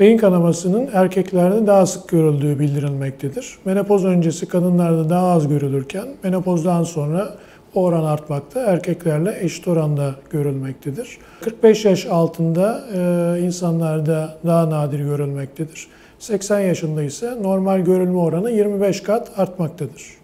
beyin kanamasının erkeklerde daha sık görüldüğü bildirilmektedir. Menopoz öncesi kadınlarda daha az görülürken menopozdan sonra o oran artmakta, erkeklerle eşit oranda görülmektedir. 45 yaş altında e, insanlarda daha nadir görülmektedir. 80 yaşında ise normal görülme oranı 25 kat artmaktadır.